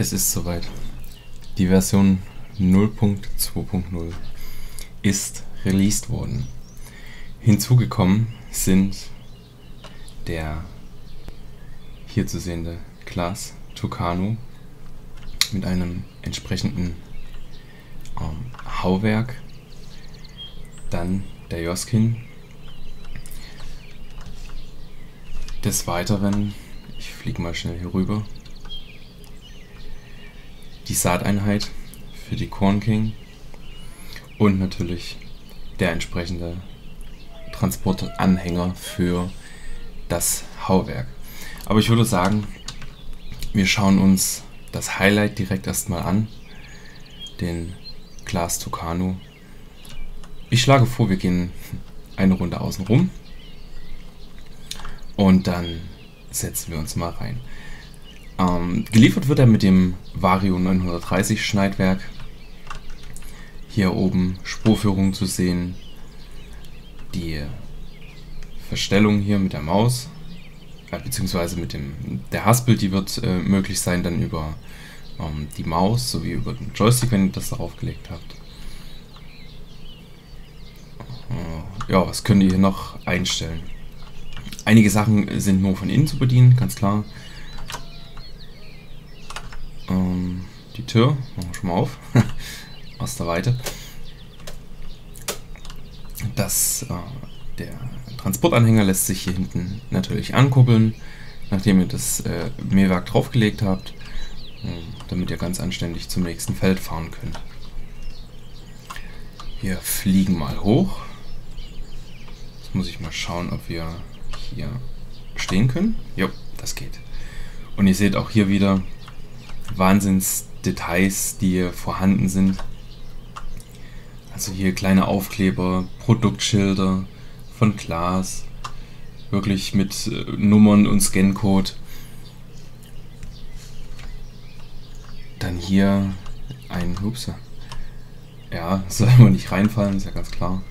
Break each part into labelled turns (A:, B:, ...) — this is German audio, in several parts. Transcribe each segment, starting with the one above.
A: Es ist soweit. Die Version 0.2.0 ist released worden. Hinzugekommen sind der hier zu sehende Class Tucano mit einem entsprechenden ähm, Hauwerk, dann der Joskin. Des Weiteren, ich fliege mal schnell hier rüber, die Saateinheit für die Corn King und natürlich der entsprechende Transportanhänger für das Hauwerk. Aber ich würde sagen, wir schauen uns das Highlight direkt erstmal an, den Glas Tucano. Ich schlage vor, wir gehen eine Runde außen rum und dann setzen wir uns mal rein. Ähm, geliefert wird er mit dem Vario 930 Schneidwerk. Hier oben Spurführung zu sehen. Die Verstellung hier mit der Maus. Äh, beziehungsweise mit dem der Haspel, die wird äh, möglich sein dann über ähm, die Maus sowie über den Joystick, wenn ihr das darauf gelegt habt. Äh, ja, was könnt ihr hier noch einstellen? Einige Sachen sind nur von innen zu bedienen, ganz klar. Ähm, die Tür, machen wir schon mal auf, aus der Weite. Das, äh, der Transportanhänger lässt sich hier hinten natürlich ankuppeln, nachdem ihr das äh, Mähwerk draufgelegt habt, äh, damit ihr ganz anständig zum nächsten Feld fahren könnt. Wir fliegen mal hoch. Jetzt muss ich mal schauen, ob wir hier stehen können. Jo, das geht. Und ihr seht auch hier wieder, Wahnsinnsdetails, die hier vorhanden sind. Also hier kleine Aufkleber, Produktschilder von Glas, wirklich mit äh, Nummern und Scancode. Dann hier ein, ups, ja, soll man nicht reinfallen, ist ja ganz klar.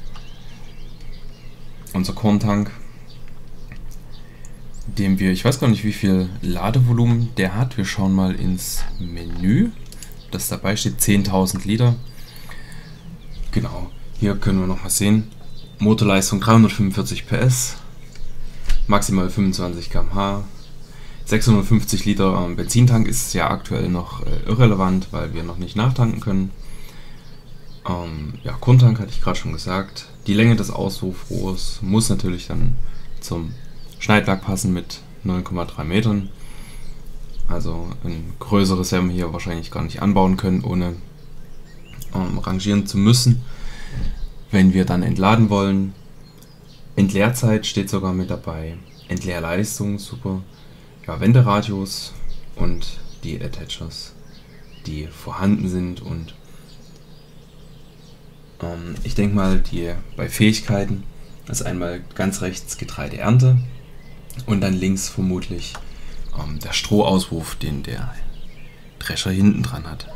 A: Unser Korntank dem wir, ich weiß gar nicht, wie viel Ladevolumen der hat. Wir schauen mal ins Menü. Das dabei steht 10.000 Liter. Genau, hier können wir noch mal sehen. Motorleistung 345 PS, maximal 25 km/h. 650 Liter Benzintank ist ja aktuell noch äh, irrelevant, weil wir noch nicht nachtanken können. Ähm, ja, Grundtank hatte ich gerade schon gesagt. Die Länge des Auswurfrohrs muss natürlich dann zum Schneidwerk passen mit 9,3 Metern. Also ein größeres werden wir hier wahrscheinlich gar nicht anbauen können, ohne ähm, rangieren zu müssen. Wenn wir dann entladen wollen, Entleerzeit steht sogar mit dabei. Entleerleistung, super. Ja, Wenderadius und die Attachers, die vorhanden sind und ähm, ich denke mal, die bei Fähigkeiten, ist einmal ganz rechts Getreideernte, und dann links vermutlich ähm, der Strohauswurf, den der Drescher hinten dran hat.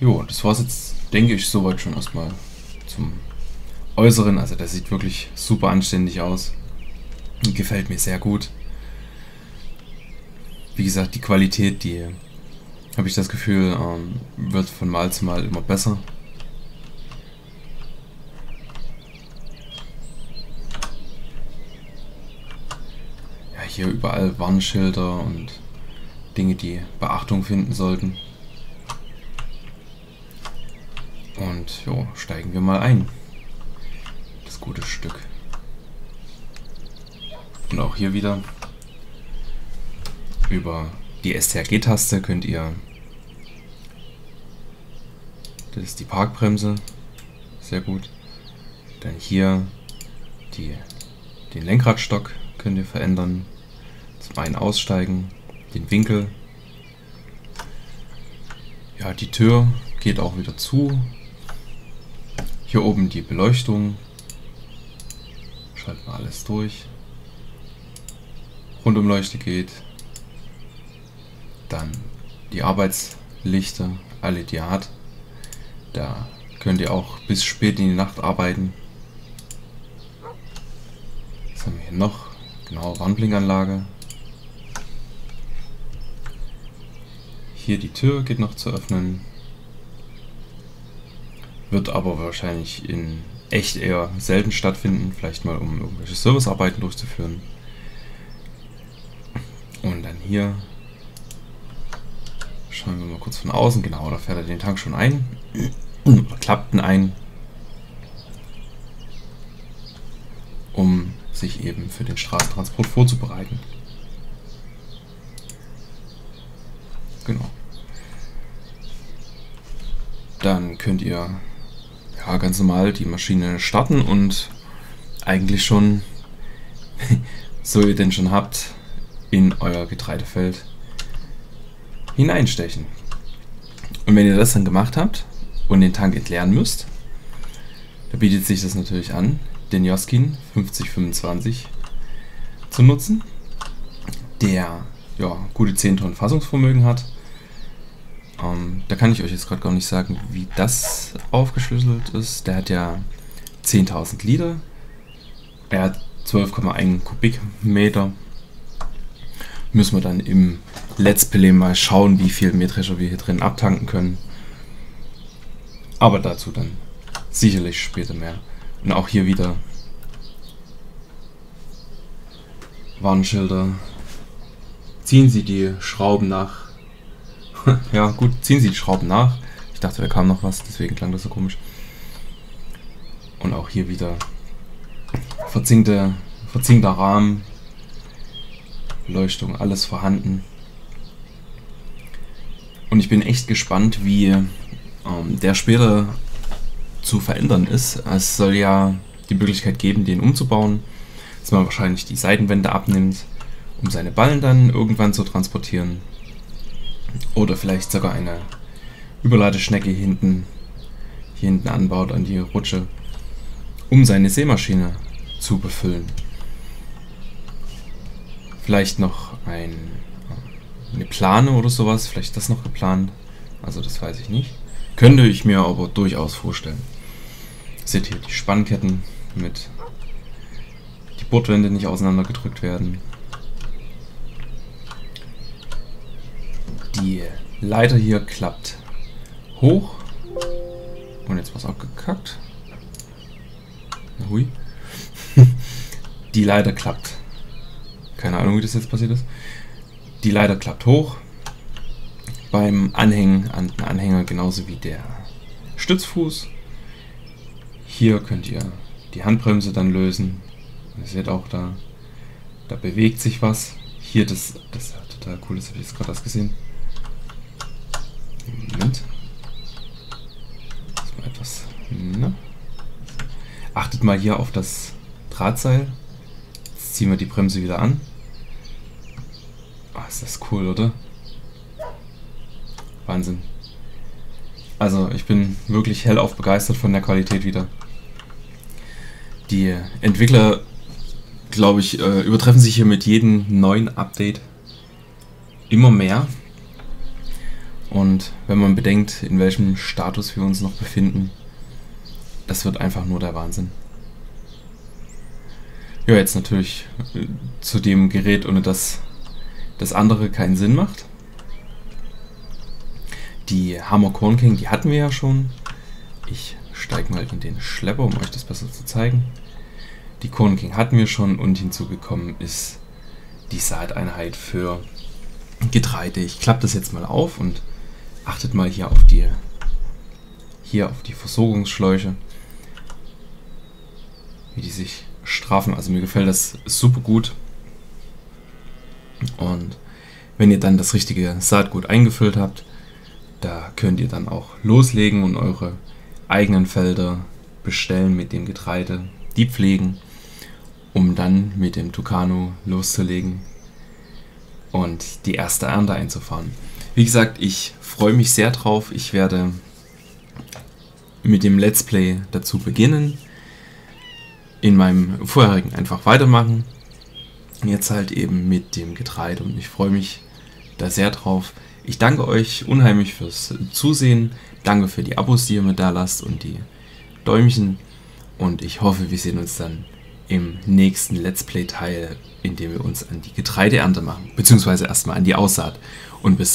A: Jo, das war es jetzt, denke ich, soweit schon erstmal zum Äußeren. Also der sieht wirklich super anständig aus. Gefällt mir sehr gut. Wie gesagt, die Qualität, die habe ich das Gefühl, ähm, wird von Mal zu Mal immer besser. Hier überall Warnschilder und Dinge, die Beachtung finden sollten. Und jo, steigen wir mal ein. Das gute Stück. Und auch hier wieder über die STRG-Taste könnt ihr. Das ist die Parkbremse. Sehr gut. Dann hier die, den Lenkradstock könnt ihr verändern. Zum einen aussteigen, den Winkel. Ja, die Tür geht auch wieder zu. Hier oben die Beleuchtung. Schalten wir alles durch. Rundumleuchte geht. Dann die Arbeitslichter, alle die hat. Da könnt ihr auch bis spät in die Nacht arbeiten. Was haben wir hier noch? Genau, Warnblinkanlage. Hier die Tür geht noch zu öffnen. Wird aber wahrscheinlich in echt eher selten stattfinden. Vielleicht mal, um irgendwelche Servicearbeiten durchzuführen. Und dann hier schauen wir mal kurz von außen. Genau, da fährt er den Tank schon ein. Oder klappt ihn ein. Um sich eben für den Straßentransport vorzubereiten. Genau. Dann könnt ihr ja, ganz normal die Maschine starten und eigentlich schon, so ihr denn schon habt, in euer Getreidefeld hineinstechen. Und wenn ihr das dann gemacht habt und den Tank entleeren müsst, da bietet sich das natürlich an, den Joskin 5025 zu nutzen, der ja, gute 10 Tonnen Fassungsvermögen hat. Ähm, da kann ich euch jetzt gerade gar nicht sagen, wie das aufgeschlüsselt ist. Der hat ja 10.000 Liter. Er hat 12,1 Kubikmeter. Müssen wir dann im Let's Play mal schauen, wie viel Mähdrescher wir hier drin abtanken können. Aber dazu dann sicherlich später mehr. Und auch hier wieder Warnschilder. Ziehen Sie die Schrauben nach. ja, gut, ziehen Sie die Schrauben nach. Ich dachte, da kam noch was, deswegen klang das so komisch. Und auch hier wieder verzinkte, verzinkter Rahmen, Beleuchtung, alles vorhanden. Und ich bin echt gespannt, wie ähm, der später zu verändern ist. Es soll ja die Möglichkeit geben, den umzubauen, dass man wahrscheinlich die Seitenwände abnimmt, um seine Ballen dann irgendwann zu transportieren. Oder vielleicht sogar eine Überladeschnecke hinten, hier hinten anbaut an die Rutsche, um seine Sämaschine zu befüllen. Vielleicht noch ein, eine Plane oder sowas, vielleicht das noch geplant. Also das weiß ich nicht. Könnte ich mir aber durchaus vorstellen. Seht ihr die Spannketten mit die Bordwände nicht auseinandergedrückt werden. Leiter hier klappt hoch. Und jetzt was abgekackt. Hui. Die Leiter klappt. Keine Ahnung, wie das jetzt passiert ist. Die Leiter klappt hoch. Beim Anhängen an den Anhänger genauso wie der Stützfuß. Hier könnt ihr die Handbremse dann lösen. Ihr seht auch da, da bewegt sich was. Hier, das, das ist total cool, das habe ich jetzt gerade erst gesehen. Moment. Das mal etwas. Na. Achtet mal hier auf das Drahtseil. Jetzt ziehen wir die Bremse wieder an. Oh, ist das cool, oder? Wahnsinn. Also, ich bin wirklich hellauf begeistert von der Qualität wieder die Entwickler, glaube ich, äh, übertreffen sich hier mit jedem neuen Update immer mehr. Und wenn man bedenkt, in welchem Status wir uns noch befinden, das wird einfach nur der Wahnsinn. Ja, jetzt natürlich äh, zu dem Gerät, ohne dass das andere keinen Sinn macht. Die Hammer Corn King, die hatten wir ja schon. Ich steige mal in den Schlepper, um euch das besser zu zeigen. Die Corn King hatten wir schon und hinzugekommen ist die Saateinheit für Getreide. Ich klappe das jetzt mal auf und achtet mal hier auf die hier auf die Versorgungsschläuche, wie die sich straffen. Also mir gefällt das super gut. Und wenn ihr dann das richtige Saatgut eingefüllt habt, da könnt ihr dann auch loslegen und eure eigenen Felder bestellen mit dem Getreide, die pflegen, um dann mit dem Tucano loszulegen und die erste Ernte einzufahren. Wie gesagt, ich freue mich sehr drauf. Ich werde mit dem Let's Play dazu beginnen, in meinem vorherigen einfach weitermachen. Jetzt halt eben mit dem Getreide und ich freue mich da sehr drauf. Ich danke euch unheimlich fürs Zusehen. Danke für die Abos, die ihr mir da lasst und die Däumchen. Und ich hoffe, wir sehen uns dann im nächsten Let's Play Teil, in dem wir uns an die Getreideernte machen. Beziehungsweise erstmal an die Aussaat. Und bis